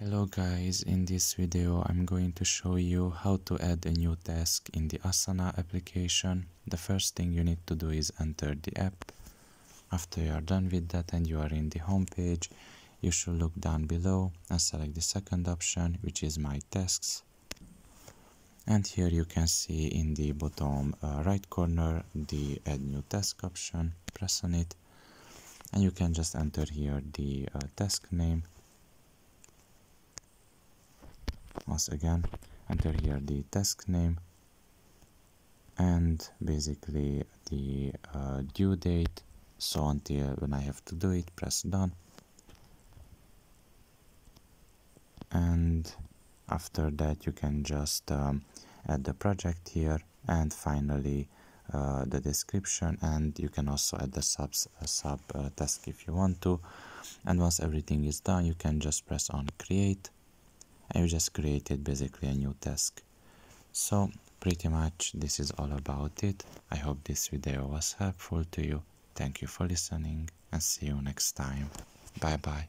Hello guys, in this video I'm going to show you how to add a new task in the Asana application. The first thing you need to do is enter the app. After you are done with that and you are in the home page, you should look down below and select the second option which is My Tasks. And here you can see in the bottom uh, right corner the Add New Task option. Press on it and you can just enter here the uh, task name again enter here the task name and basically the uh, due date. So until when I have to do it press done. And after that you can just um, add the project here and finally uh, the description. And you can also add the subs, uh, sub uh, task if you want to. And once everything is done you can just press on create you just created basically a new task. So pretty much this is all about it. I hope this video was helpful to you. Thank you for listening and see you next time. Bye bye